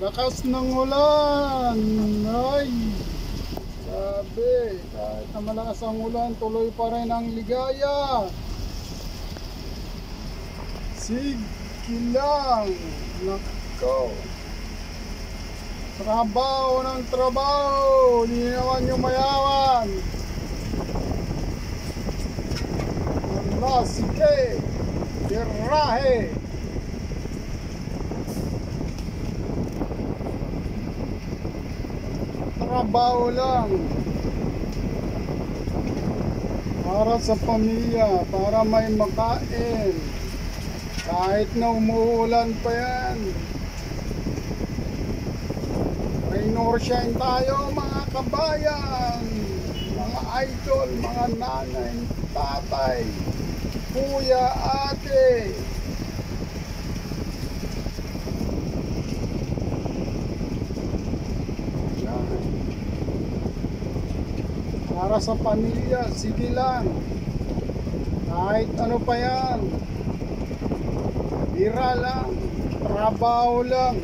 Lakas ng ulan. Ay. Sabi, kahit na malakas ang ulan, tuloy pa rin ang ligaya. Sige lang. Trabaho ng trabaho. Hindi naman yung mayaman. Allah, sige. Tirahe. Trabaho lang. Para sa pamilya, para may makain. Kahit na umuulan pa yan. Rainor shine tayo mga kabayan. Mga idol, mga nanay, tatay, kuya, ate. Yan. Para sa pamilya, sige lang. Kahit ano pa yan. Bira lang. Trabaho lang.